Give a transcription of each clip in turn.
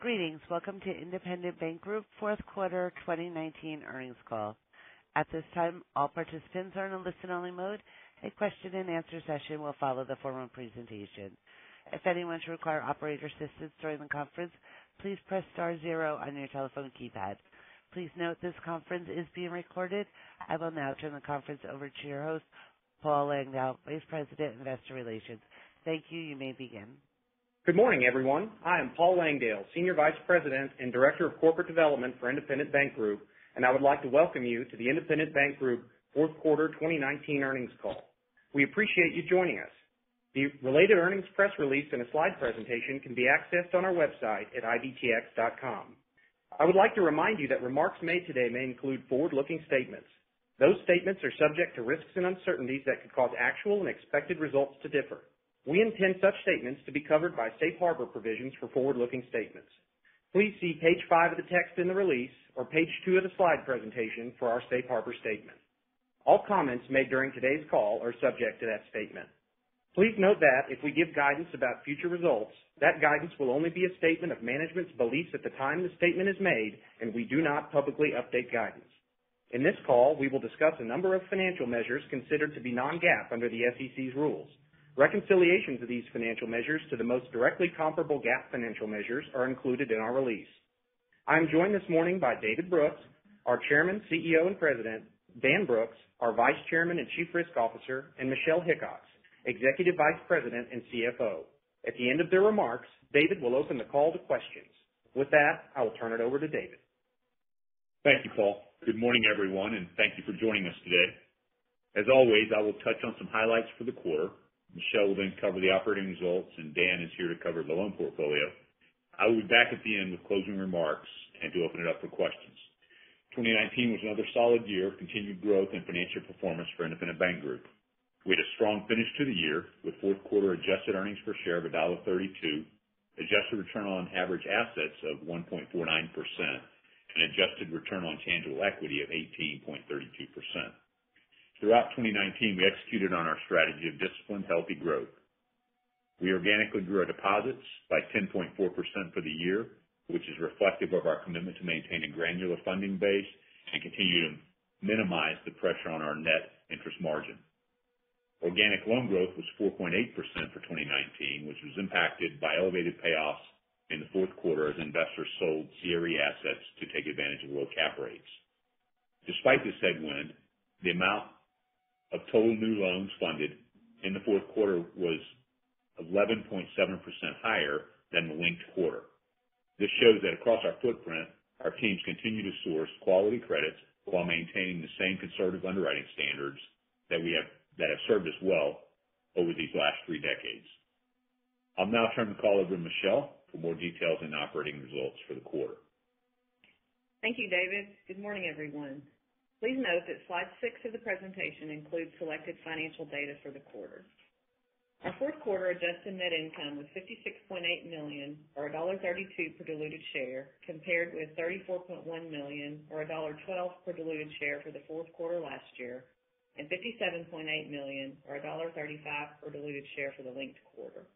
Greetings. Welcome to Independent Bank Group fourth quarter 2019 earnings call. At this time, all participants are in a listen-only mode. A question and answer session will follow the formal presentation. If anyone should require operator assistance during the conference, please press star zero on your telephone keypad. Please note this conference is being recorded. I will now turn the conference over to your host, Paul Langdale, Vice President, Investor Relations. Thank you. You may begin. Good morning, everyone. I am Paul Langdale, Senior Vice President and Director of Corporate Development for Independent Bank Group, and I would like to welcome you to the Independent Bank Group fourth quarter 2019 earnings call. We appreciate you joining us. The related earnings press release and a slide presentation can be accessed on our website at ibtx.com. I would like to remind you that remarks made today may include forward-looking statements. Those statements are subject to risks and uncertainties that could cause actual and expected results to differ. We intend such statements to be covered by safe harbor provisions for forward-looking statements. Please see page five of the text in the release or page two of the slide presentation for our safe harbor statement. All comments made during today's call are subject to that statement. Please note that if we give guidance about future results, that guidance will only be a statement of management's beliefs at the time the statement is made, and we do not publicly update guidance. In this call, we will discuss a number of financial measures considered to be non-GAAP under the SEC's rules. Reconciliations of these financial measures to the most directly comparable GAAP financial measures are included in our release. I am joined this morning by David Brooks, our Chairman, CEO, and President, Dan Brooks, our Vice Chairman and Chief Risk Officer, and Michelle Hickox, Executive Vice President and CFO. At the end of their remarks, David will open the call to questions. With that, I will turn it over to David. Thank you, Paul. Good morning, everyone, and thank you for joining us today. As always, I will touch on some highlights for the quarter. Michelle will then cover the operating results, and Dan is here to cover the loan portfolio. I will be back at the end with closing remarks and to open it up for questions. 2019 was another solid year of continued growth and financial performance for Independent Bank Group. We had a strong finish to the year with fourth quarter adjusted earnings per share of $1.32, adjusted return on average assets of 1.49%, and adjusted return on tangible equity of 18.32%. Throughout 2019, we executed on our strategy of disciplined, healthy growth. We organically grew our deposits by 10.4% for the year, which is reflective of our commitment to maintain a granular funding base and continue to minimize the pressure on our net interest margin. Organic loan growth was 4.8% for 2019, which was impacted by elevated payoffs in the fourth quarter as investors sold CRE assets to take advantage of low cap rates. Despite this headwind, the amount of total new loans funded in the fourth quarter was 11.7% higher than the linked quarter. This shows that across our footprint, our teams continue to source quality credits while maintaining the same conservative underwriting standards that we have that have served us well over these last three decades. I'll now turn the call over to Michelle for more details on operating results for the quarter. Thank you, David. Good morning, everyone. Please note that slide six of the presentation includes selected financial data for the quarter. Our fourth quarter adjusted net income was 56.8 million, or $1.32 per diluted share, compared with 34.1 million or $1.12 per diluted share for the fourth quarter last year, and 57.8 million or $1.35 per diluted share for the linked quarter.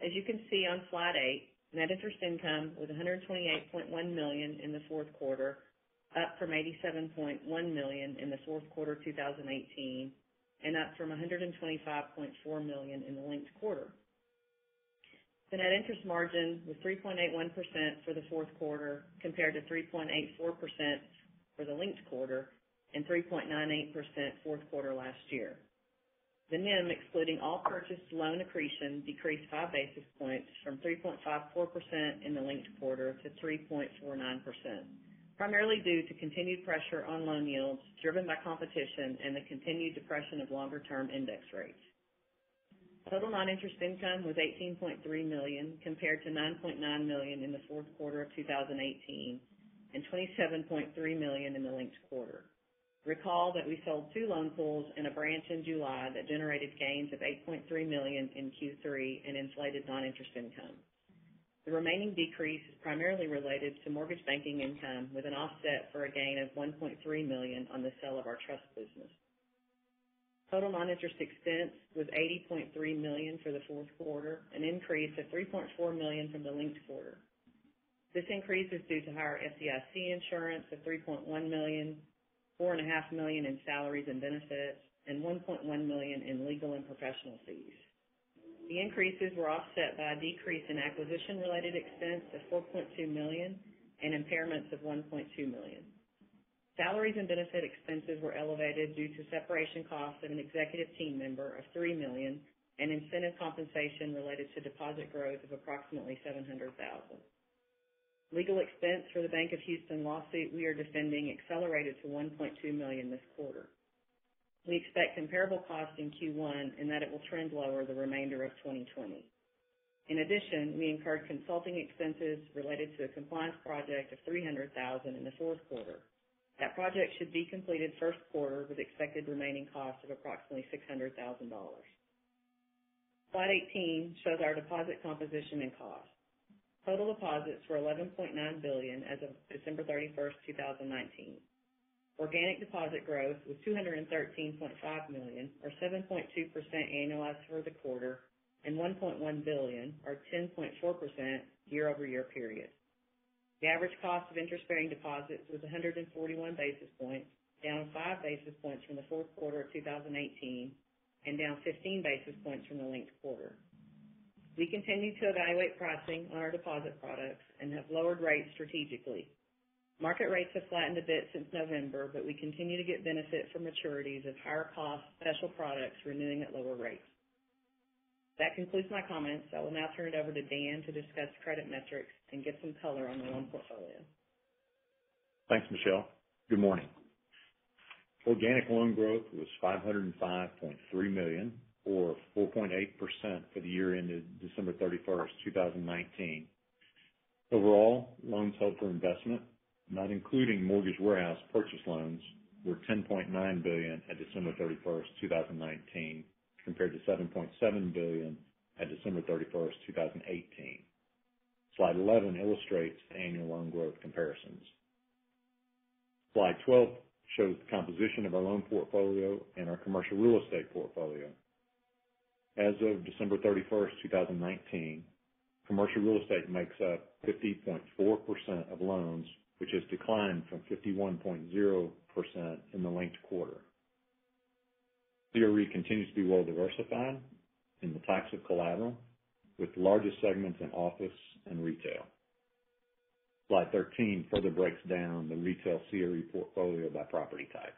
As you can see on slide eight, net interest income was 128.1 million in the fourth quarter, up from 87.1 million in the fourth quarter 2018, and up from 125.4 million in the linked quarter. The net interest margin was 3.81% for the fourth quarter, compared to 3.84% for the linked quarter and 3.98% fourth quarter last year. The NIM, excluding all purchased loan accretion, decreased five basis points from 3.54% in the linked quarter to 3.49%, primarily due to continued pressure on loan yields driven by competition and the continued depression of longer-term index rates. Total non-interest income was 18.3 million, compared to 9.9 million in the fourth quarter of 2018 and 27.3 million in the linked quarter. Recall that we sold two loan pools and a branch in July that generated gains of 8.3 million in Q3 and inflated non-interest income. The remaining decrease is primarily related to mortgage banking income, with an offset for a gain of 1.3 million on the sale of our trust business. Total non-interest expense was 80.3 million for the fourth quarter, an increase of 3.4 million from the linked quarter. This increase is due to higher FDIC insurance of $3.1 million, $4.5 million in salaries and benefits, and 1.1 million in legal and professional fees. The increases were offset by a decrease in acquisition-related expense of 4.2 million and impairments of 1.2 million. Salaries and benefit expenses were elevated due to separation costs of an executive team member of 3 million and incentive compensation related to deposit growth of approximately 700,000. Legal expense for the Bank of Houston lawsuit we are defending accelerated to 1.2 million this quarter. We expect comparable costs in Q1 and that it will trend lower the remainder of 2020. In addition, we incurred consulting expenses related to a compliance project of $300,000 in the fourth quarter. That project should be completed first quarter with expected remaining costs of approximately $600,000. Slide 18 shows our deposit composition and cost. Total deposits were 11.9 billion as of December 31st, 2019. Organic deposit growth was 213.5 million, or 7.2% annualized for the quarter, and 1.1 billion, or 10.4% year-over-year period. The average cost of interest-bearing deposits was 141 basis points, down 5 basis points from the fourth quarter of 2018, and down 15 basis points from the linked quarter. We continue to evaluate pricing on our deposit products and have lowered rates strategically. Market rates have flattened a bit since November, but we continue to get benefit from maturities of higher cost special products renewing at lower rates. That concludes my comments. I will now turn it over to Dan to discuss credit metrics and give some color on the loan portfolio. Thanks, Michelle. Good morning. Organic loan growth was 505.3 million, or 4.8% for the year ended December 31st, 2019. Overall, loans held for investment, not including mortgage warehouse purchase loans, were 10.9 billion at December 31st, 2019, compared to 7.7 billion at December 31st, 2018. Slide 11 illustrates annual loan growth comparisons. Slide 12 shows the composition of our loan portfolio and our commercial real estate portfolio. As of December 31st, 2019, commercial real estate makes up 50.4% of loans, which has declined from 51.0% in the linked quarter. CRE continues to be well diversified in the types of collateral, with the largest segments in office and retail. Slide 13 further breaks down the retail CRE portfolio by property type.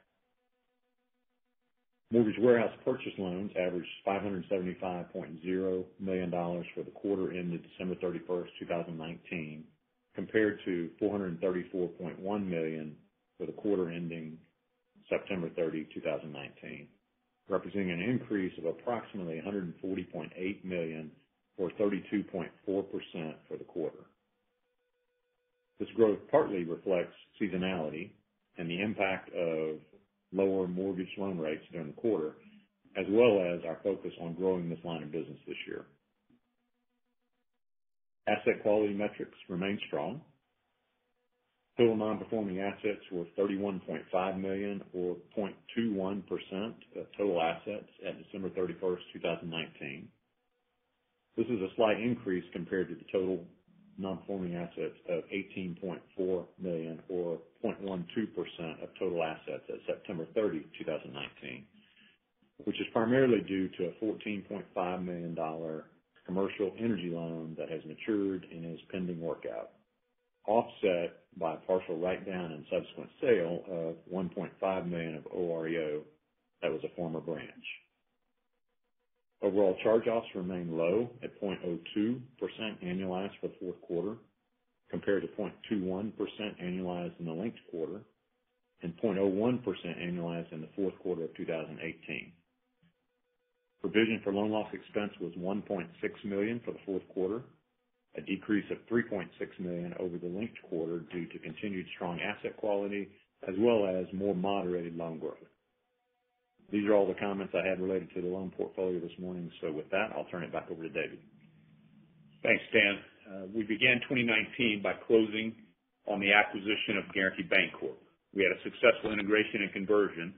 Mortgage warehouse purchase loans averaged $575.0 million for the quarter ended December 31st, 2019, compared to 434.1 million for the quarter ending September 30, 2019, representing an increase of approximately 140.8 million, or 32.4% for the quarter. This growth partly reflects seasonality and the impact of lower mortgage loan rates during the quarter, as well as our focus on growing this line of business this year. Asset quality metrics remain strong. Total non-performing assets were 31.5 million, or 0.21% of total assets at December 31st, 2019. This is a slight increase compared to the total non-performing assets of 18.4 million, or 0.12% of total assets at September 30, 2019, which is primarily due to a $14.5 million commercial energy loan that has matured and is pending workout, offset by a partial write-down and subsequent sale of 1.5 million of OREO that was a former branch. Overall charge-offs remain low at 0.02% annualized for the fourth quarter, compared to 0.21% annualized in the linked quarter and 0.01% annualized in the fourth quarter of 2018. Provision for loan loss expense was 1.6 million for the fourth quarter, a decrease of 3.6 million over the linked quarter due to continued strong asset quality as well as more moderated loan growth. These are all the comments I had related to the loan portfolio this morning. So with that, I'll turn it back over to David. Thanks, Dan. Uh, we began 2019 by closing on the acquisition of Guaranty Bancorp. We had a successful integration and conversion,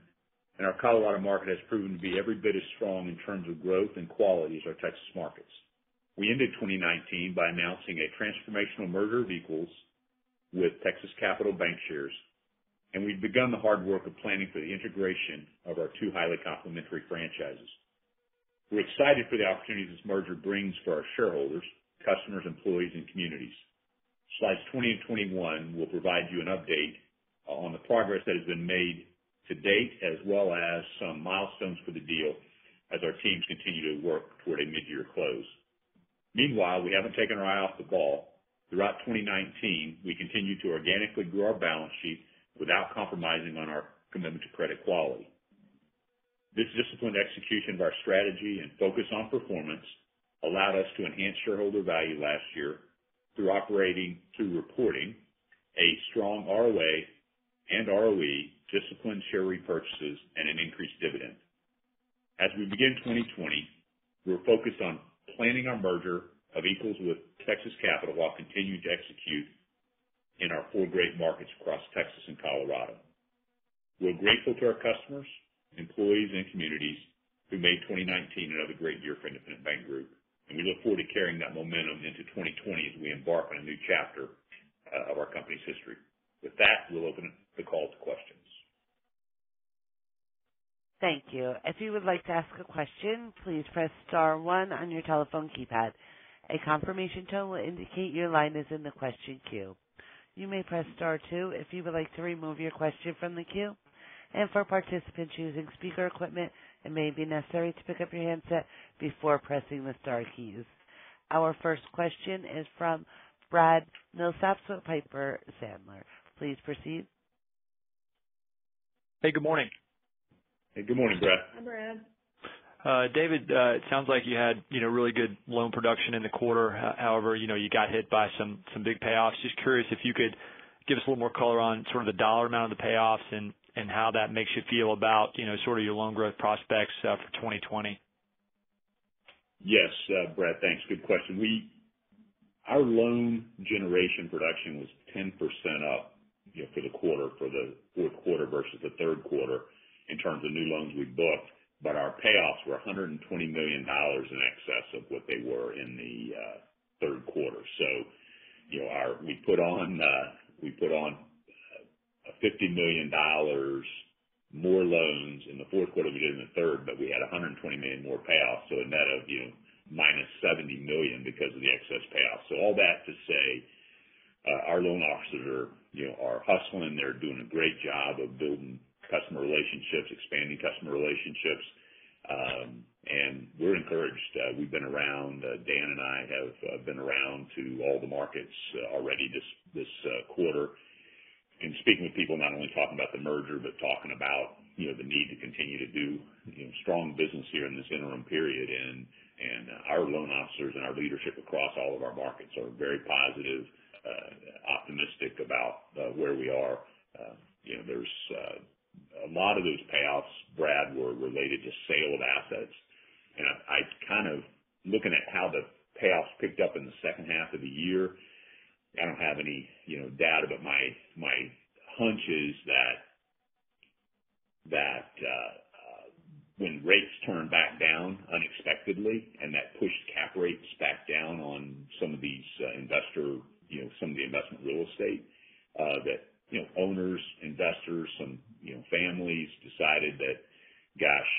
and our Colorado market has proven to be every bit as strong in terms of growth and quality as our Texas markets. we ended 2019 by announcing a transformational merger of equals with Texas Capital Bancshares, and we've begun the hard work of planning for the integration of our two highly complementary franchises. We're excited for the opportunities this merger brings for our shareholders, customers, employees, and communities. Slides 20 and 21 will provide you an update on the progress that has been made to date, as well as some milestones for the deal as our teams continue to work toward a mid-year close. Meanwhile, we haven't taken our eye off the ball. Throughout 2019, we continued to organically grow our balance sheet without compromising on our commitment to credit quality. This disciplined execution of our strategy and focus on performance allowed us to enhance shareholder value last year through operating through reporting a strong ROA and ROE, disciplined share repurchases, and an increased dividend. As we begin 2020, we're focused on planning our merger of equals with Texas Capital while continuing to execute in our four great markets across Texas and Colorado. We're grateful to our customers, employees, and communities who made 2019 another great year for Independent Bank Group, and we look forward to carrying that momentum into 2020 as we embark on a new chapter uh, of our company's history. With that, we'll open the call to questions. Thank you. If you would like to ask a question, please press star one on your telephone keypad. A confirmation tone will indicate your line is in the question queue. You may press star two if you would like to remove your question from the queue. And for participants using speaker equipment, it may be necessary to pick up your handset before pressing the star keys. Our first question is from Brad Milsaps with Piper Sandler. Please proceed. Hey, good morning. Hey, good morning, Brad. Hi, Brad. Uh, David, uh, it sounds like you had you know, really good loan production in the quarter. However, you know, you got hit by some some big payoffs. Just curious if you could give us a little more color on sort of the dollar amount of the payoffs and how that makes you feel about you know, sort of your loan growth prospects uh, for 2020. Yes, Brad, thanks. Good question. We our loan generation production was 10% up for the quarter, for the fourth quarter versus the third quarter in terms of new loans we booked. But our payoffs were $120 million in excess of what they were in the uh, third quarter. So, you know, our we put on uh, uh, $50 million more loans in the fourth quarter than we did in the third, but we had $120 million more payoffs, so a net of you know, minus $70 million because of the excess payoffs. So all that to say, our loan officers are you know, are hustling. They're doing a great job of building customer relationships, expanding customer relationships. Um and we're encouraged. Uh, we've been around, uh, Dan and I have uh, been around to all the markets already this quarter and speaking with people, not only talking about the merger, but talking about you know, the need to continue to do strong business here in this interim period. And our loan officers and our leadership across all of our markets are very positive, optimistic about where we are. A lot of those payoffs, Brad, were related to sale of assets. And I kind of looking at how the payoffs picked up in the second half of the year, I don't have any you know, data, but my my hunch is that that uh, when rates turned back down unexpectedly, and that pushed cap rates back down on some of these uh, investor, you know, some of the investment real estate, uh, that you know, owners, investors, some families decided that, gosh,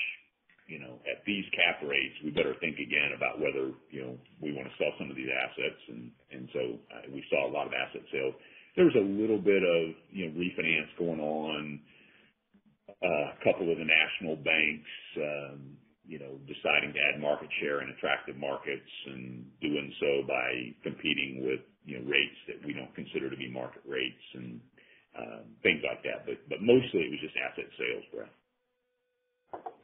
you know, at these cap rates, we better think again about whether you know, we want to sell some of these assets. And and so uh, we saw a lot of asset sales. There was a little bit of you know, refinance going on. Uh, a couple of the national banks um, you know, deciding to add market share in attractive markets and doing so by competing with you know, rates that we don't consider to be market rates and things like that. But but mostly it was just asset sales, Brad.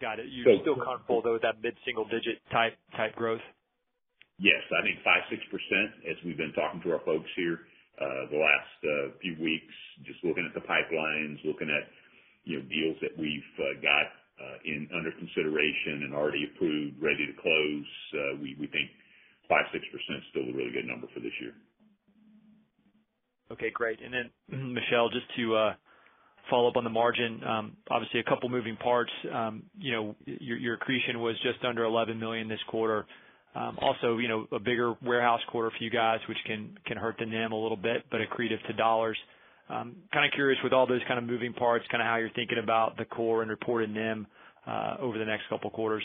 Got it. You're still comfortable, though, with that mid-single digit type type growth? Yes. I think 5, 6%, as we've been talking to our folks here uh, the last uh, few weeks, just looking at the pipelines, looking at you know deals that we've uh, got uh, in under consideration and already approved, ready to close. Uh, We we think 5, 6% is still a really good number for this year. Okay, great. And then Michelle, just to uh, follow up on the margin. Um, obviously, a couple moving parts. Um, you know, your accretion was just under 11 million this quarter. Um, also, you know, a bigger warehouse quarter for you guys, which can can hurt the NIM a little bit, but accretive to dollars. Kind of curious with all those kind of moving parts, kind of how you're thinking about the core and reported NIM uh, over the next couple quarters.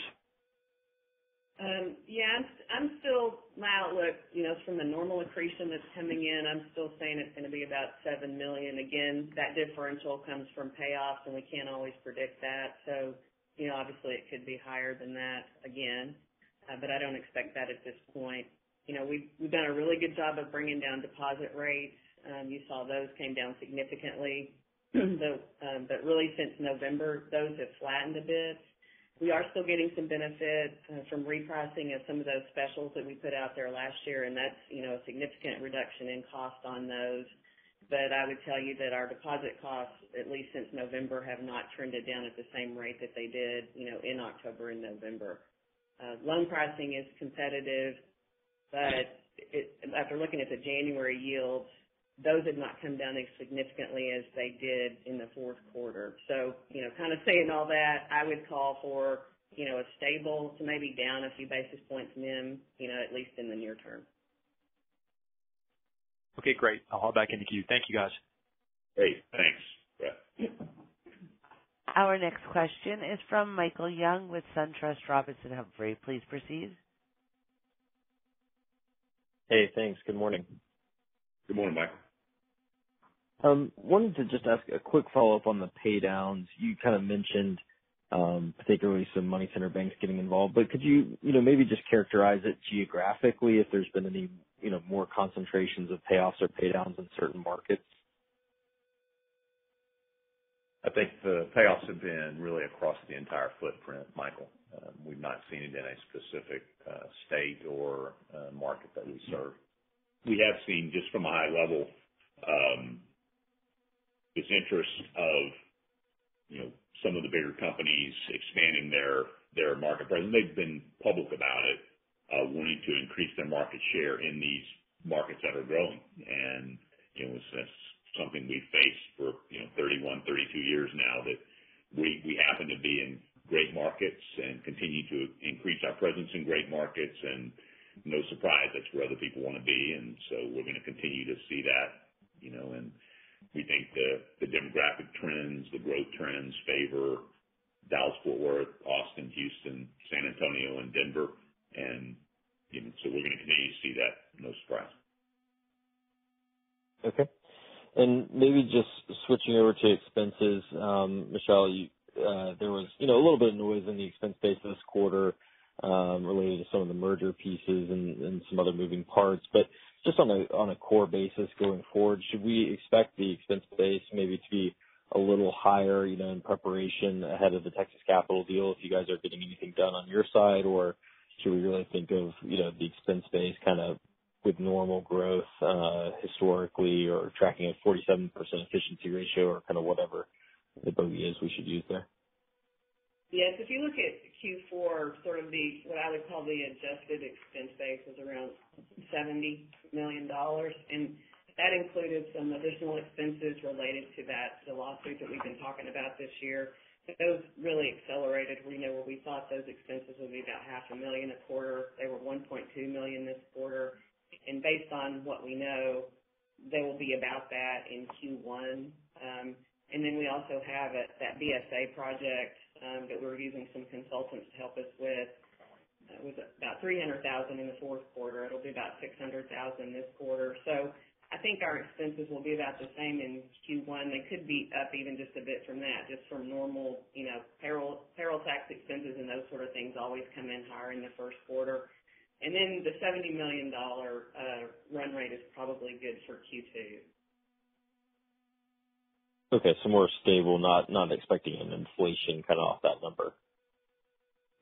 Um, yeah, I'm still my outlook, you know, from the normal accretion that's coming in, I'm still saying it's gonna be about 7 million. Again, that differential comes from payoffs, and we can't always predict that. So, you know, obviously it could be higher than that again, uh, but I don't expect that at this point. You know, we've done a really good job of bringing down deposit rates. Um, you saw those came down significantly. Um, but really since November, those have flattened a bit. We are still getting some benefit uh, from repricing of some of those specials that we put out there last year, and that's, you know, a significant reduction in cost on those. But I would tell you that our deposit costs, at least since November, have not trended down at the same rate that they did, you know, in October and November. Uh, loan pricing is competitive, but after looking at the January yields, those have not come down as significantly as they did in the fourth quarter. So, you know, kind of saying all that, I would call for, you know, a stable to maybe down a few basis points NIM, you know, at least in the near term. Okay, great. I'll hop back in the queue. Thank you, guys. Great. Thanks. Yeah. Our next question is from Michael Young with SunTrust Robinson Humphrey. Please proceed. Hey, thanks. Good morning. Good morning, Michael. Um, wanted to just ask a quick follow-up on the pay downs. You kind of mentioned, um, particularly some money center banks getting involved, but could you you know, maybe just characterize it geographically if there's been any, you know, more concentrations of payoffs or pay downs in certain markets? I think the payoffs have been really across the entire footprint, Michael. Um, we've not seen it in a specific uh, state or uh, market that we serve. We have seen, just from a high level, this interest of, you know, some of the bigger companies expanding their their market presence. They've been public about it, uh, wanting to increase their market share in these markets that are growing. And you know, it's something we've faced for, you know, 31, 32 years now, that we we happen to be in great markets and continue to increase our presence in great markets. And no surprise, that's where other people wanna be. And so we're gonna continue to see that, you know. We think the demographic trends, the growth trends favor Dallas-Fort Worth, Austin, Houston, San Antonio, and Denver. And you know, we're gonna continue to see that. No surprise. Okay. And maybe just switching over to expenses. Um, Michelle, you, uh, there was, you know, a little bit of noise in the expense base this quarter, um, related to some of the merger pieces and some other moving parts. Just on a on a core basis going forward, should we expect the expense base maybe to be a little higher, you know, in preparation ahead of the Texas Capital deal, if you guys are getting anything done on your side? Or should we really think of, you know, the expense base kind of with normal growth, uh, historically or tracking a 47% efficiency ratio or kind of whatever the bogey is we should use there? Yes. If you look at Q4, sort of the, what I would call the adjusted expense base was around $70 million. And that included some additional expenses related to that, the lawsuit that we've been talking about this year. Those really accelerated. We know where we thought those expenses would be about half a million a quarter. They were 1.2 million this quarter. And based on what we know, they will be about that in Q1. Um and then we also have that BSA project Um, that we're using some consultants to help us with. It was about 300,000 in the fourth quarter. It'll be about 600,000 this quarter. So I think our expenses will be about the same in Q1. They could be up even just a bit from that, just from normal, you know, payroll tax expenses and those sort of things always come in higher in the first quarter. And then the $70 million uh, run rate is probably good for Q2. Okay. So more stable, not not expecting an inflation kind of off that number.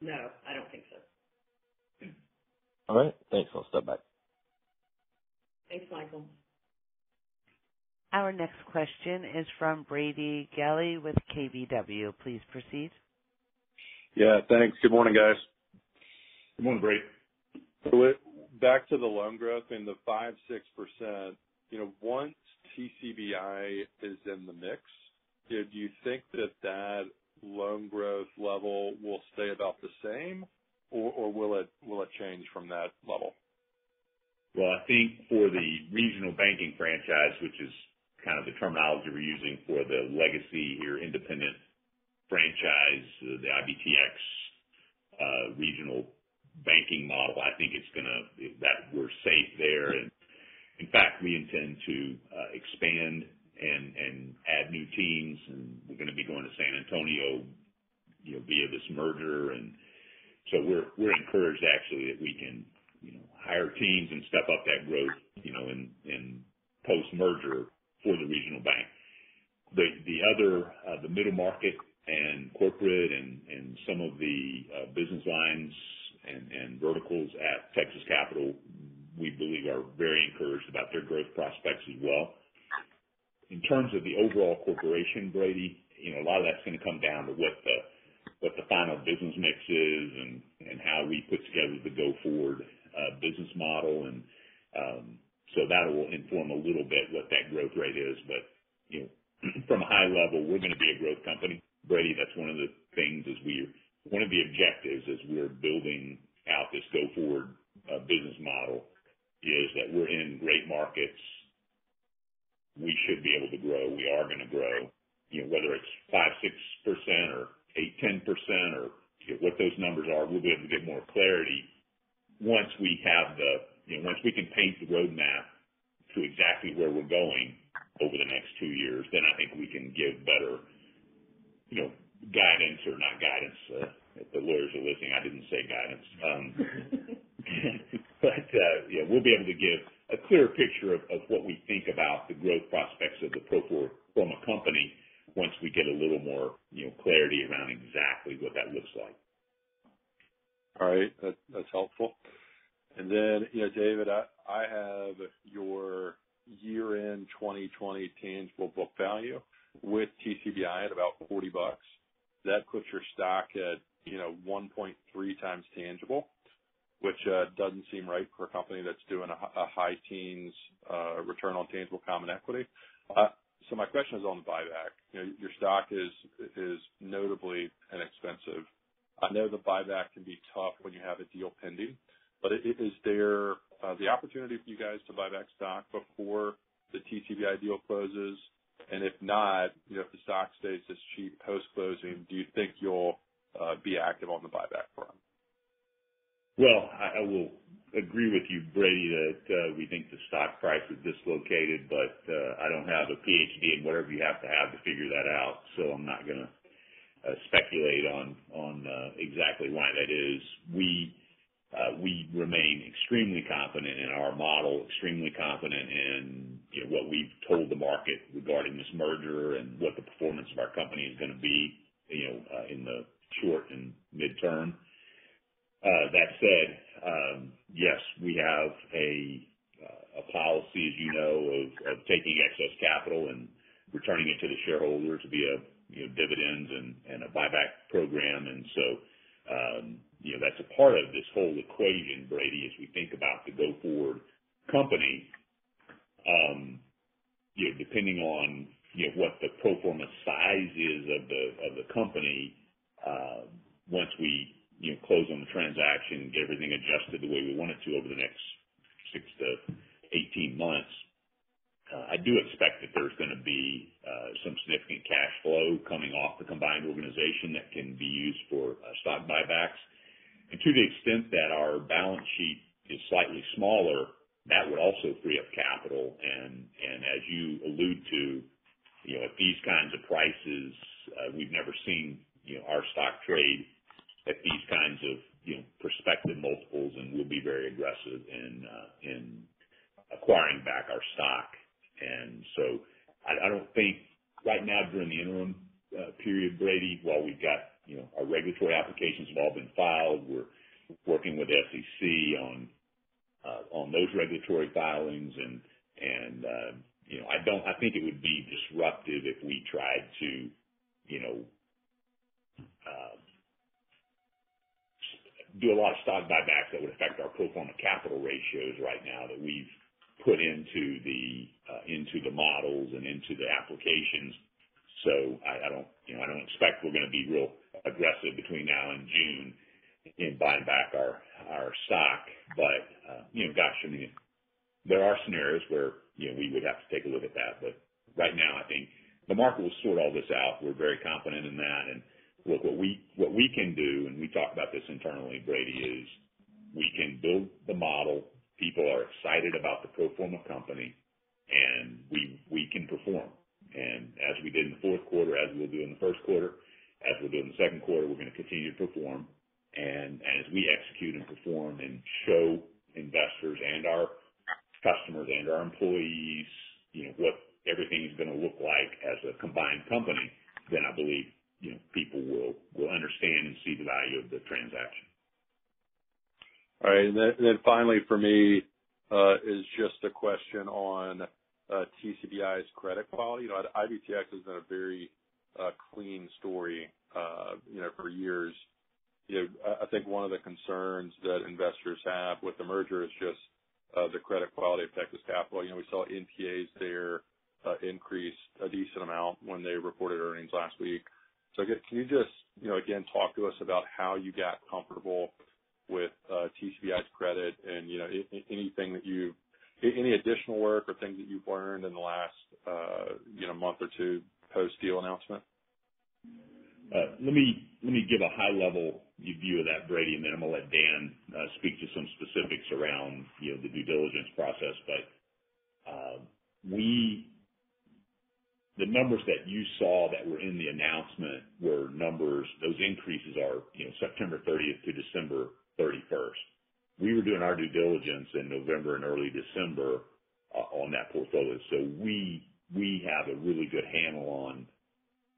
No, I don't think so. All right. Thanks. I'll step back. Thanks, Michael. Our next question is from Brady Gailey with KBW. Please proceed. Yeah, thanks. Good morning, guys. Good morning, Brady. Back to the loan growth in the 5%-6%. You know, once TCBI is in the mix, do you think that that loan growth level will stay about the same, or will it will it change from that level? Well, I think for the regional banking franchise, which is kind of the terminology we're using for the legacy or independent franchise, uh, the IBTX uh, regional banking model, I think it's gonna that we're safe there. In fact, we intend to uh, expand and add new teams, and we're gonna be going to San Antonio, you know, via this merger. And so we're we're encouraged actually that we can, you know, hire teams and step up that growth, you know, in post-merger for the regional bank. The other, uh, the middle market and corporate and some of the uh, business lines and verticals at Texas Capital, we believe are very encouraged about their growth prospects as well. In terms of the overall corporation, Brady, you know, a lot of that's gonna come down to what the what the final business mix is and and how we put together the go-forward uh, business model. And um, so That will inform a little bit what that growth rate is. But You know, from a high level, we're gonna be a growth company. Brady, that's one of the things as we one of the objectives as we're building out this go-forward uh, business model is that we're in great markets. We should be able to grow. We are gonna grow. You know, whether it's 5%-6% or 8%-10% or, what those numbers are, we'll be able to get more clarity once we have the, you know, once we can paint the roadmap to exactly where we're going over the next two years, then I think we can give better, you know, guidance or not guidance. Uh, if the lawyers are listening, I didn't say guidance. Um, But uh, yeah, we'll be able to give a clearer picture of what we think about the growth prospects of the pro forma company once we get a little more, you know, clarity around exactly what that looks like. All right. That's helpful. And then, you know, David, I have your year-end 2020 tangible book value with TCBI at about $40. That puts your stock at, you know, 1.3 times tangible, which uh, doesn't seem right for a company that's doing a high teens uh, return on tangible common equity. Uh, so my question is on the buyback. You know, your stock is is notably inexpensive. I know the buyback can be tough when you have a deal pending, but is there the opportunity for you guys to buy back stock before the TCBI deal closes? And if not, you know, if the stock stays this cheap post-closing, do you think you'll be active on the buyback front? Well, I will agree with you, Brady, that uh, we think the stock price is dislocated, but uh, I don't have a PhD in whatever you have to have to figure that out, so I'm not gonna uh, speculate on on exactly why that is. We we remain extremely confident in our model, extremely confident in, you know, what we've told the market regarding this merger and what the performance of our company is gonna be, you know, in the short and midterm. Uh, that said, um, yes, we have a uh, a policy, as you know, of taking excess capital and returning it to the shareholders via, you know, dividends and a buyback program. And so um you know, that's a part of this whole equation, Brady, as we think about the go-forward company. Um, you know, depending on, you know, what the pro forma size is of the of the company, uh, once we, you know, close on the transaction get everything adjusted the way we want it to over the next six to 18 months, uh, I do expect that there's gonna be uh, some significant cash flow coming off the combined organization that can be used for uh, stock buybacks. And to the extent that our balance sheet is slightly smaller, that would also free up capital. And and as you allude to, you know, at these kinds of prices, we've never seen, you know, our stock trade at these kinds of, you know, prospective multiples, and we'll be very aggressive in in acquiring back our stock. And so I don't think right now during the interim period, Brady, while we've got, you know, our regulatory applications have all been filed, we're working with SEC on uh on those regulatory filings. And, and uh you know, I don't I think it would be disruptive if we tried to, you know, do a lot of stock buybacks that would affect our pro forma capital ratios right now that we've put into the uh into the models and into the applications. So I don't, you know, I don't expect we're gonna be real aggressive between now and June. in buying back our our stock. But uh you know, gosh, I mean, there are scenarios where, you know, we would have to take a look at that. But right now, I think the market will sort all this out. We're very confident in that. Look, what we what we can do, and we talk about this internally, Brady, is we can build the model. People are excited about the pro forma company, and we we can perform. And as we did in the fourth quarter, as we'll do in the first quarter, as we'll do in the second quarter, we're gonna continue to perform. And as we execute and perform and show investors and our customers and our employees, you know, what everything is gonna look like as a combined company, then I believe, you know, people will will understand and see the value of the transaction. All right. And then then finally for me uh, is just a question on uh, TCBI's credit quality. You know, IBTX has been a very uh, clean story, you know, for years. You know, I think one of the concerns that investors have with the merger is just the credit quality of Texas Capital. You know, we saw NPAs there increase a decent amount when they reported earnings last week. So can you just, you know, again, talk to us about how you got comfortable with uh, TCBI's credit and, you know, anything that you've any additional work or things that you've learned in the last, uh, you know, month or two post-deal announcement? Uh let me let me give a high level view of that, Brady, and then I'm gonna let Dan uh, speak to some specifics around, you know, the due diligence process. The numbers that you saw that were in the announcement were numbers. Those increases are, you know, September 30th to December 31st. We were doing our due diligence in November and early December uh, on that portfolio. So we we have a really good handle on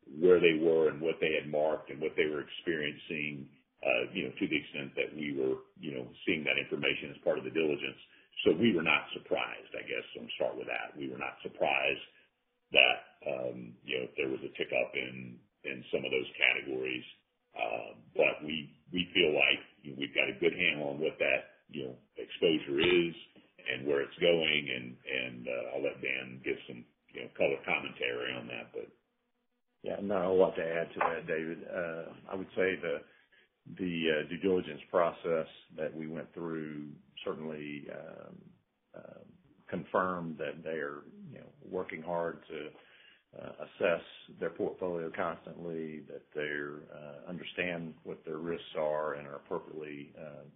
where they were and what they had marked and what they were experiencing, uh, you know, to the extent that we were, you know, seeing that information as part of the diligence. So we were not surprised, I guess. Let me start with that. We were not surprised that, um you know, if there was a tick up in in some of those categories. But we we feel like we've got a good handle on what that, you know, exposure is and where it's going. And and uh I'll let Dan give some, you know, color commentary on that. But. Yeah, not a lot to add to that, David. Uh I would say the the uh due diligence process that we went through certainly confirmed that they are, you know, working hard to uh, assess their portfolio constantly, that they uh, understand what their risks are and are appropriately uh,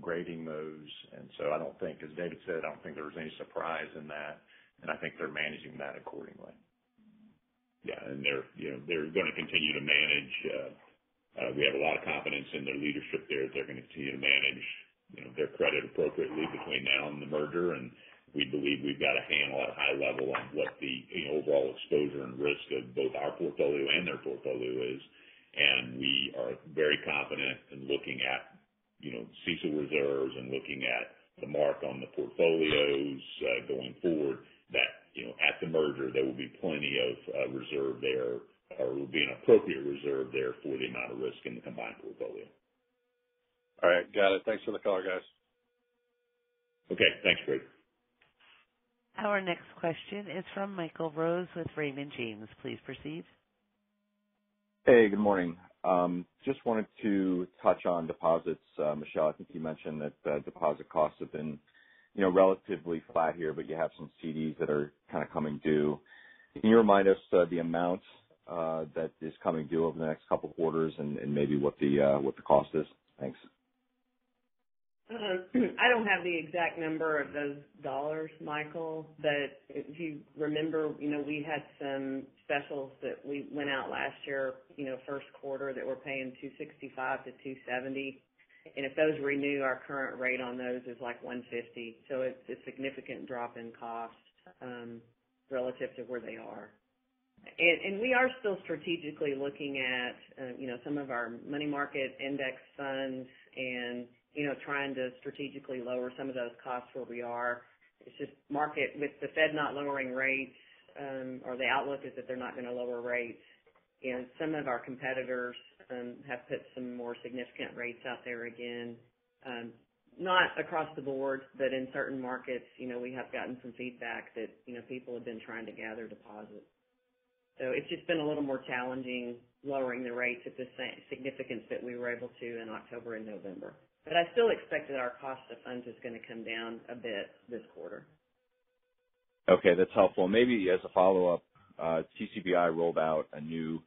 grading those. And so I don't think, as David said, I don't think there was any surprise in that, and I think they're managing that accordingly. Yeah. And they're, you know, they're gonna continue to manage. We have a lot of confidence in their leadership there. They're gonna continue to manage, you know, their credit appropriately between now and the merger. We believe we've got a handle at a high level on what the, you know, overall exposure and risk of both our portfolio and their portfolio is. And we are very confident in looking at, you know, CECL reserves and looking at the mark on the portfolios, uh, going forward, that, you know, at the merger, there will be plenty of uh, reserve there or will be an appropriate reserve there for the amount of risk in the combined portfolio. All right. Got it. Thanks for the color, guys. Okay. Thanks, Brady. Our next question is from Michael Rose with Raymond James. Please proceed. Hey, good morning. Um, just wanted to touch on deposits. Uh, Michelle, I think you mentioned that uh, deposit costs have been, you know, relatively flat here, but you have some CDs that are kind of coming due. Can you remind us uh, the amount that is coming due over the next couple quarters and maybe what the uh what the cost is? Thanks. Uh, I don't have the exact number of those dollars, Michael, but if you remember, you know, we had some specials that we went out last year, you know, first quarter that were paying 2.65%-2.70%. If those renew, our current rate on those is like 1.50%. It's a significant drop in cost um, relative to where they are. And we are still strategically looking at, uh, you know, some of our money market index funds and, you know, trying to strategically lower some of those costs where we are. It's just market with the Fed not lowering rates, um, or the outlook is that they're not gonna lower rates. And some of our competitors um, have put some more significant rates out there again. Um, not across the board, but in certain markets, you know, we have gotten some feedback that, you know, people have been trying to gather deposits. So it's just been a little more challenging lowering the rates at the same significance that we were able to in October and November. I still expect that our cost of funds is gonna come down a bit this quarter. Okay, that's helpful. Maybe as a follow-up, uh, TCBI rolled out a new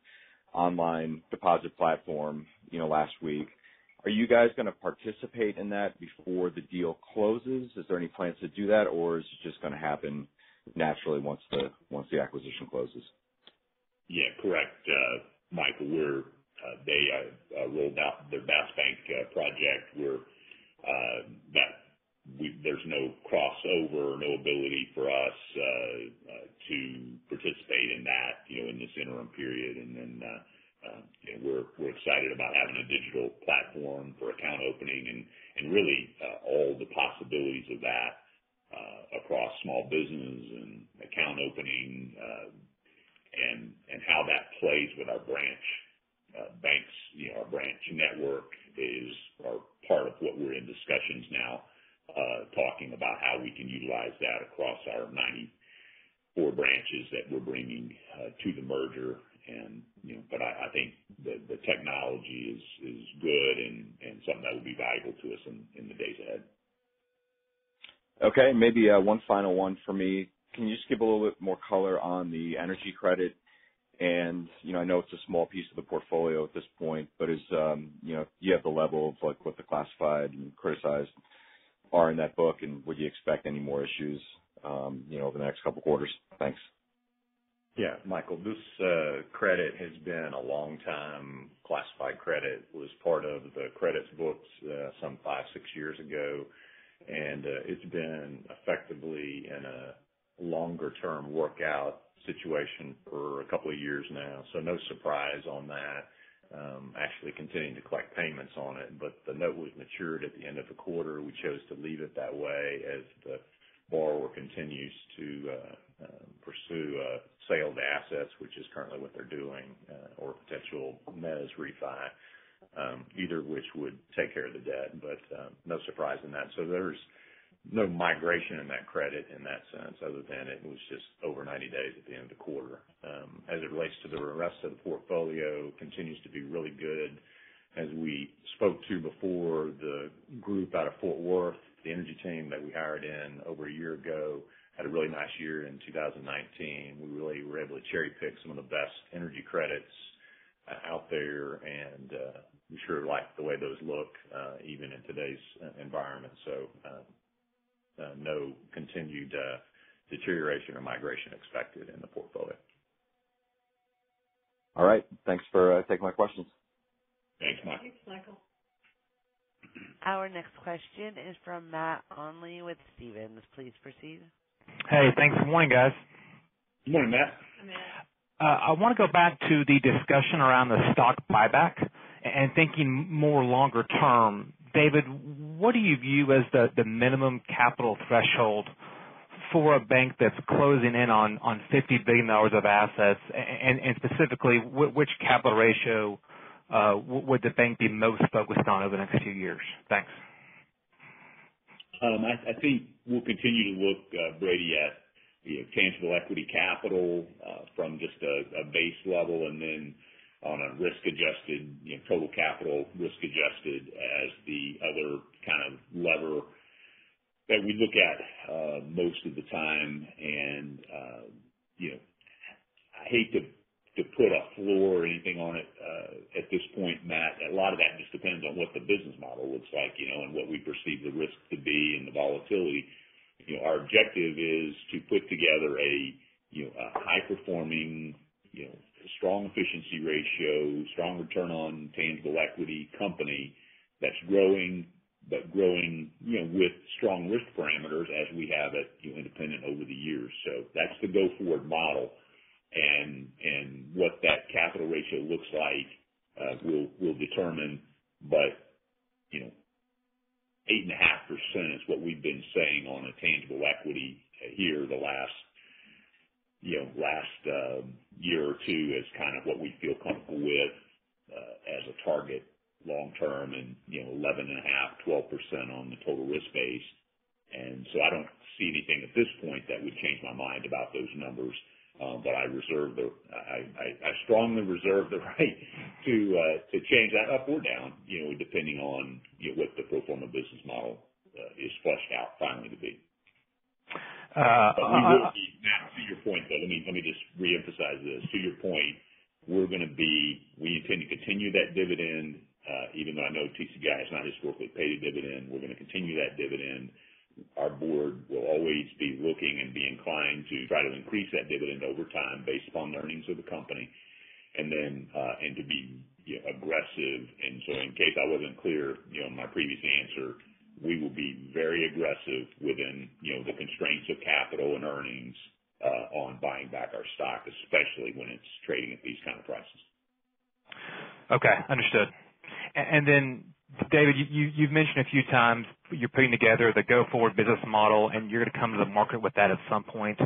online deposit platform, you know, last week. Are you guys gonna participate in that before the deal closes? Is there any plans to do that, or is it just gonna happen naturally once the once the acquisition closes? Yeah, correct, uh, Michael. They uh, rolled out their Bask Bank uh, project. Where uh, that there's no crossover, no ability for us to participate in that, you know, in this interim period. And then, um, you know, we're excited about having a digital platform for account opening and really all the possibilities of that across small business and account opening, uh and and how that plays with our branch banks. You know, our branch network is part of what we're in discussions now, uh, talking about how we can utilize that across our 94 branches that we're bringing uh, to the merger. And you know, but I think the technology is good and something that will be valuable to us in the days ahead. Okay. Maybe uh, one final one for me. Can you just give a little bit more color on the energy credit? And you know, I know it's a small piece of the portfolio at this point, but is, um, you know, do you have the level of, like, what the classified and criticized are in that book, and would you expect any more issues, um, you know, over the next couple quarters? Thanks. Yeah, Michael, this uh, credit has been a long time classified credit. Was part of the credits books uh, some five, six years ago. And uh it's been effectively in a longer term workout situation for a couple of years now. So no surprise on that. Um, actually continuing to collect payments on it. But the note was matured at the end of the quarter. We chose to leave it that way as the borrower continues to uh, um, pursue a sale of assets, which is currently what they're doing, uh, or potential mezz refi, um, either of which would take care of the debt. But no surprise in that. So there's no migration in that credit in that sense other than it was just over 90 days at the end of the quarter. As it relates to the rest of the portfolio, continues to be really good. As we spoke to before, the group out of Fort Worth, the energy team that we hired in over a year ago, had a really nice year in 2019. We really were able to cherry-pick some of the best energy credits uh, out there, and uh, we sure like the way those look uh, even in today's environment. No continued uh, deterioration or migration expected in the portfolio. All right. Thanks for uh, taking my questions. Thanks, Michael. Thanks, Michael. Our next question is from Matt Olney with Stephens. Please proceed. Hey, thanks. Good morning, guys. Good morning, Matt. Hi, Matt. Uh, I wanna go back to the discussion around the stock buyback and thinking more longer term. David, what do you view as the minimum capital threshold for a bank that's closing in on $50 billion of assets? And specifically, which capital ratio uh, would the bank be most focused on over the next few years? Thanks. Um, I think we'll continue to look, uh, Brady, at, tangible equity capital uh, from just a base level and then on a risk-adjusted, you know, total capital risk-adjusted as the other kind of lever that we look at uh most of the time. And uh you know, I hate to put a floor or anything on it uh at this point, Matt. A lot of that just depends on what the business model looks like, you know, and what we perceive the risk to be and the volatility. You know, our objective is to put together a, you know, a high performing, you know, strong efficiency ratio, strong return on tangible equity company that's growing, but growing, you know, with strong risk parameters as we have at, you know, Independent over the years. So that's the go-forward model. And and what that capital ratio looks like, uh, we'll determine. But you know, 8.5% is what we've been saying on a tangible equity uh, here the last, you know, last um, year or two is kind of what we feel comfortable with uh, as a target long term and, you know, 11.5%-12% on the total risk base. And so I don't see anything at this point that would change my mind about those numbers. Um, but I reserve the I I strongly reserve the right to uh to change that up or down, you know, depending on you know, what the pro forma business model uh, is fleshed out finally to be. Matt, to your point, though, let me let me just reemphasize this. To your point, we're going to be, we intend to continue that dividend, even though I know TCBI has not historically paid a dividend. We're going to continue that dividend. Our board will always be looking and be inclined to try to increase that dividend over time based upon the earnings of the company, and then uh and to be aggressive. And so in case I wasn't clear you know, in my previous answer, we will be very aggressive within you know, the constraints of capital and earnings uh on buying back our stock, especially when it's trading at these kind of prices. Okay. Understood. Then David, you've mentioned a few times you're putting together the go-forward business model, and you're going to come to the market with that at some point.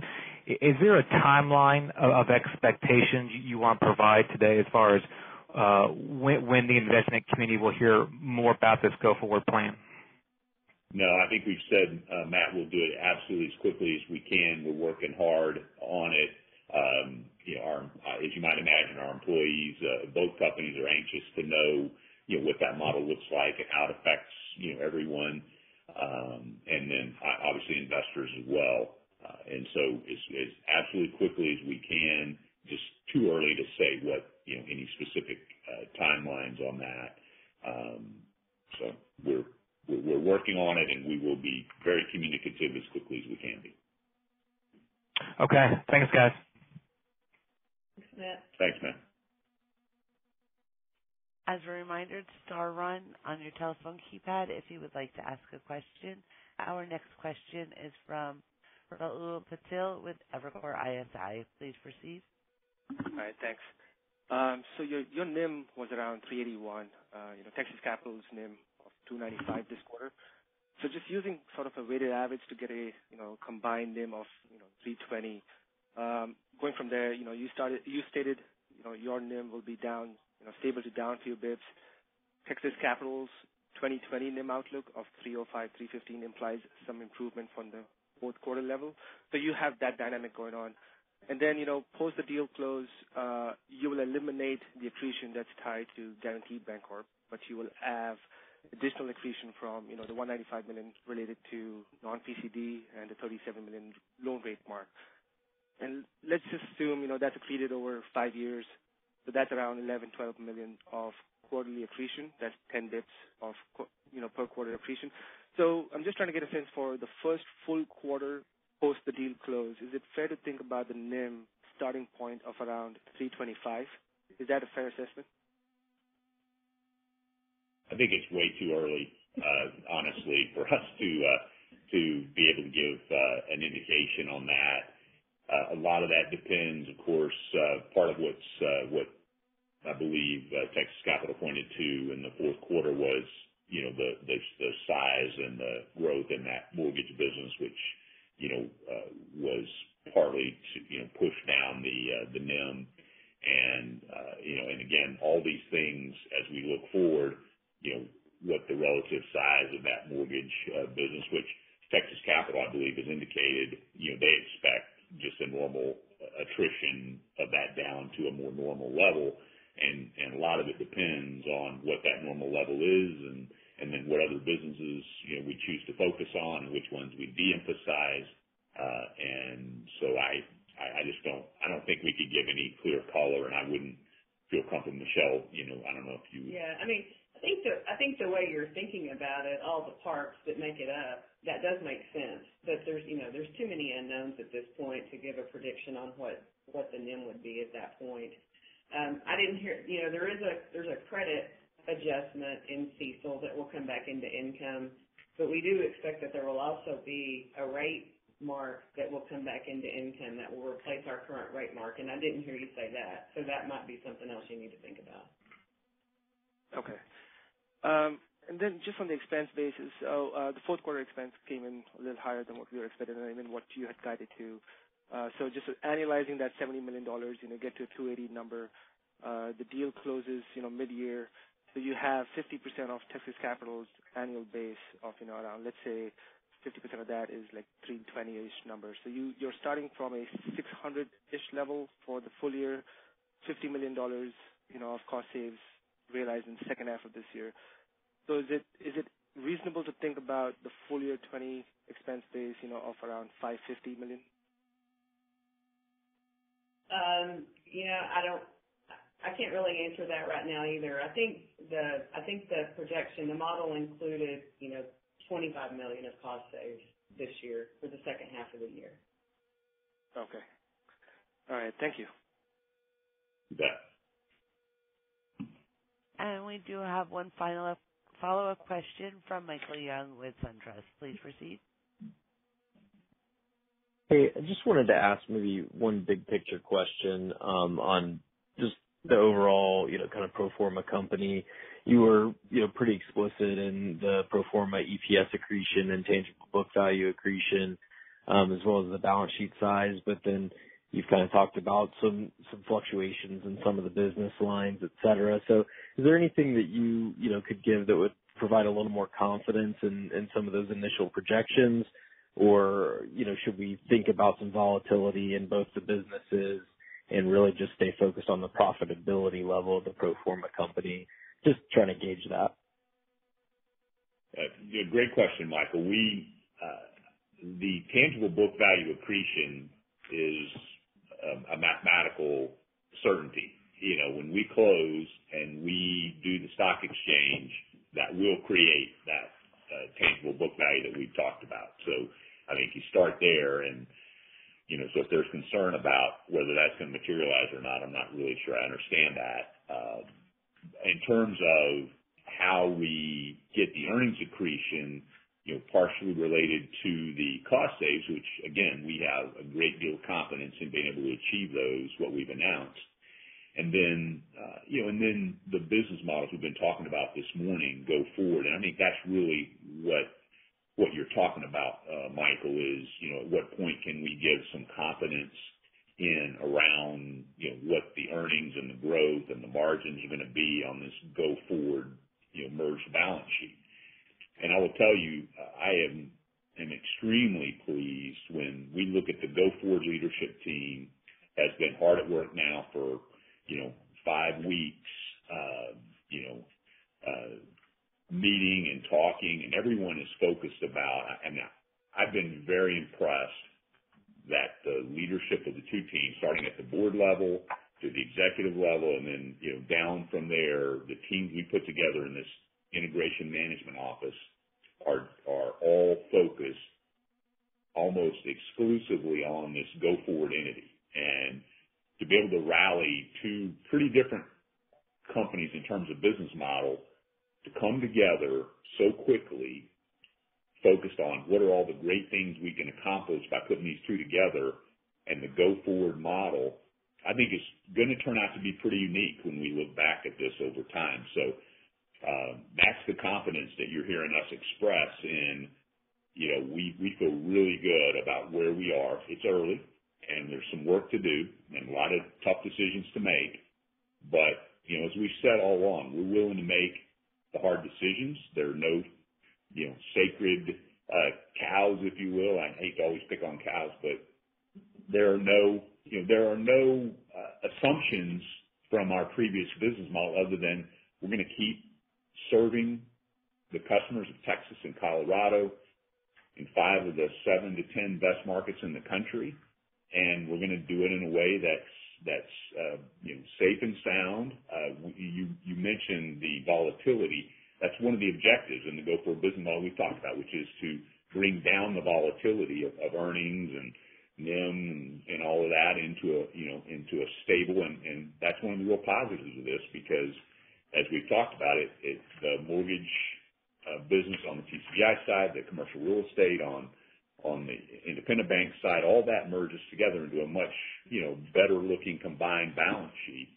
Is there a timeline of expectations you want to provide today as far as uh, when the investment community will hear more about this go-forward plan? No, I think we've said, uh, Matt, we'll do it absolutely as quickly as we can. We're working hard on it. Um, as you might imagine, our employees uh, both companies are anxious to know what that model looks like and how it affects everyone, um, and then obviously investors as well. Uh and so as absolutely quickly as we can, just too early to say what any specific uh, timelines on that. Um, so, we're working on it, and we will be very communicative as quickly as we can be. Okay. Thanks, guys. Thanks, Matt. Thanks, Matt. As a reminder, star one on your telephone keypad if you would like to ask a question. Our next question is from Rahul Patil with Evercore ISI. Please proceed. All right. Thanks. Um so your your NIM was around 381. You know, Texas Capital's NIM of 295 this quarter. So just using sort of a weighted average to get a you know, combined NIM of 320. Um, going from there, you know, you started you stated you know, your NIM will be down, you know, stable to down a few basis points. Texas Capital's 2020 NIM outlook of 305, 315 implies some improvement from the fourth quarter level. So you have that dynamic going on. And then, you know, post the deal close, uh, you will eliminate the accretion that's tied to Guaranty Bancorp, but you will have additional accretion from you know, the 195 million related to non-PCD and the 37 million loan rate mark. And let's just assume you know, that's accreted over five years. So that's around $11 million-$12 million of quarterly accretion. That's 10 basis points of you know, per quarter accretion. So I'm just trying to get a sense for the first full quarter post the deal close. Is it fair to think about the NIM starting point of around 325? Is that a fair assessment? I think it's way too early, honestly, for us to uh to be able to give an indication on that. A lot of that depends, of course, uh part of what's uh what I believe Texas Capital pointed to in the fourth quarter was you know, the the size and the growth in that mortgage business, which you know, was partly to you know, push down the uh the NIM. And uh you know, and again, all these things as we look forward, what the relative size of that mortgage business, which Texas Capital, I believe, has indicated you know, they expect just a normal attrition of that down to a more normal level. And a lot of it depends on what that normal level is and then what other businesses you know, we choose to focus on and which ones we de-emphasize. Uh and so I I just don't I don't think we could give any clear color, and I wouldn't feel comfortable. Michelle, you know, I don't know if you Yeah. I think the way you're thinking about it, all the parts that make it up, that does make sense. But there's you know there's too many unknowns at this point to give a prediction on what the NIM would be at that point. Um, I didn't hear you know There's a there's a credit adjustment in CECL that will come back into income. But we do expect that there will also be a rate mark that will come back into income that will replace our current rate mark. And I didn't hear you say that. So that might be something else you need to think about. Okay. Um, just on the expense basis, uh, uh, the fourth quarter expense came in a little higher than what we were expecting and even what you had guided to. Uh so just annualizing that $70 million, you know, get to a 280 number. Uh, the deal closes you know, mid-year. So you have 50% of Texas Capital's annual base of you know, around, let's say, 50% of that is like 320-ish number. So you you're starting from a 600-ish level for the full year, $50 million, you know, of cost saves realized in the second half of this year. So is it is it reasonable to think about the full year 2020 expense base, you know, of around $550 million? Um, you know, I don't I can't really answer that right now either. I think the I think the projection, the model included, you know, 25 million of cost saves this year for the second half of the year. Okay. All right. Thank you. You bet. And we do have one final follow-up question from Michael Young with SunTrust. Please proceed. Hey, I just wanted to ask maybe one big picture question um, on just the overall, you know, kind of pro forma company. You were, you know, pretty explicit in the pro forma EPS accretion and tangible book value accretion, um, as well as the balance sheet size. You've kind of talked about some fluctuations in some of the business lines, et cetera. So is there anything that you you know, could give that would provide a little more confidence in some of those initial projections? Or, you know, should we think about some volatility in both the businesses and really just stay focused on the profitability level of the pro forma company? Just trying to gauge that. Uh, yeah, great question, Michael. We, uh, the tangible book value accretion is a mathematical certainty. You know, when we close and we do the stock exchange, that will create that uh, tangible book value that we've talked about. So I think you start there and, you know, so if there's concern about whether that's gonna materialize or not, I'm not really sure I understand that. Um, in terms of how we get the earnings accretion, you know, partially related to the cost saves, which again, we have a great deal of confidence in being able to achieve those, what we've announced. And then, uh, you know, and then the business models we've been talking about this morning go forward. And I think that's really what what you're talking about, Michael, is, you know, at what point can we give some confidence in around, you know, what the earnings and the growth and the margins are gonna be on this go forward, you know, merged balance sheet. I will tell you, I am extremely pleased when we look at the go forward leadership team has been hard at work now for, you know, five weeks, uh, you know, uh, meeting and talking, and everyone is focused about. And I've been very impressed that the leadership of the two teams, starting at the board level to the executive level, and then, you know, down from there, the teams we put together in this integration management office are all focused almost exclusively on this go forward entity. And to be able to rally two pretty different companies in terms of business model to come together so quickly, focused on what are all the great things we can accomplish by putting these two together and the go forward model, I think is gonna turn out to be pretty unique when we look back at this over time. Uh, that's the confidence that you're hearing us express in, you know, we feel really good about where we are. It's early, and there's some work to do and a lot of tough decisions to make. But, you know, as we've said all along, we're willing to make the hard decisions. There are no, you know, sacred uh, cows, if you will. I hate to always pick on cows, but there are no, you know, there are no uh, assumptions from our previous business model other than we're gonna keep serving the customers of Texas and Colorado in five of the seven to 10 best markets in the country. And we're gonna do it in a way that's, that's uh, you know, safe and sound. Uh, you mentioned the volatility. That's one of the objectives in the go forward business model we've talked about, which is to bring down the volatility of earnings and NIM and all of that into a, you know, into a stable. And, and that's one of the real positives of this because as we've talked about it, the mortgage business on the TCBI side, the commercial real estate on on the Independent Bank side, all that merges together into a much, you know, better looking combined balance sheet.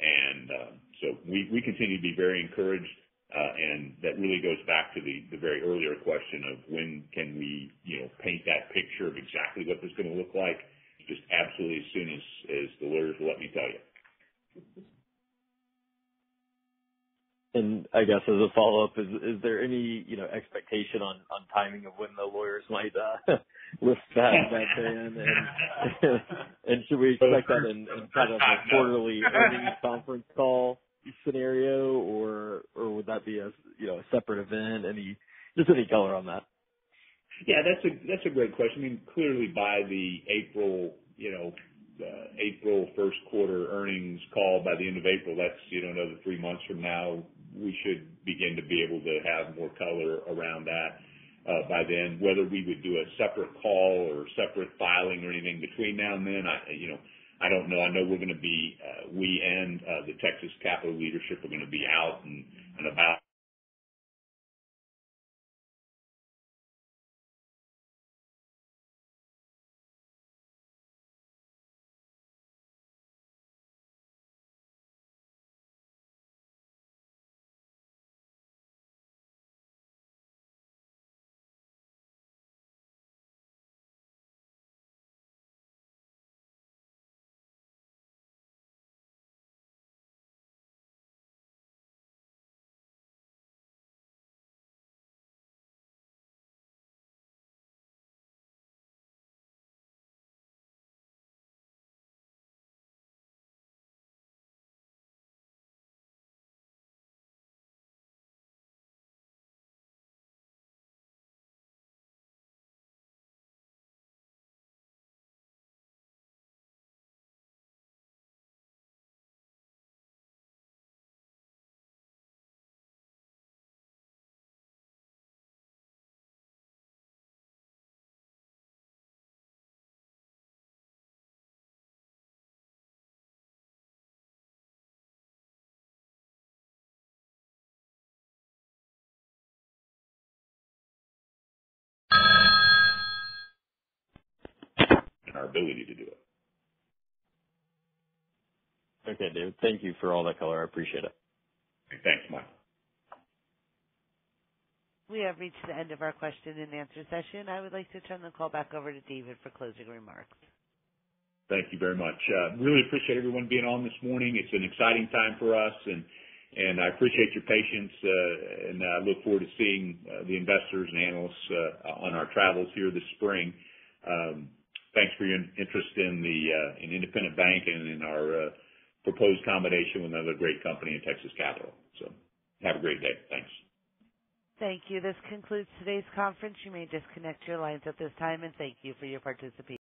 And um so we continue to be very encouraged, and that really goes back to the very earlier question of when can we, you know, paint that picture of exactly what this is gonna look like, just absolutely as soon as as the lawyers will let me tell you. I guess as a follow-up, is is there any, you know, expectation on timing of when the lawyers might uh, lift that ban? And should we expect that in kind of a quarterly earnings conference call scenario, or or would that be a, you know, a separate event? Any just any color on that. Yeah, that's a that's a great question. I mean, clearly by the April, you know, uh, April first quarter earnings call by the end of April, that's, you know, another three months from now, we should begin to be able to have more color around that uh, by then. Whether we would do a separate call or separate filing or anything between now and then, I, you know, I don't know. I know we're gonna be, uh, we and uh, the Texas Capital leadership are gonna be out and about. Our ability to do it. Okay, David. Thank you for all that color. I appreciate it. Thanks, Mike. We have reached the end of our question and answer session. I would like to turn the call back over to David for closing remarks. Thank you very much. Uh, really appreciate everyone being on this morning. It's an exciting time for us, and and I appreciate your patience, uh, and I look forward to seeing uh, the investors and analysts on our travels here this spring. Um, Thanks for your interest in the uh in Independent Bank and in our proposed combination with another great company in Texas Capital. So have a great day. Thanks. Thank you. This concludes today's conference. You may disconnect your lines at this time, and thank you for your participation.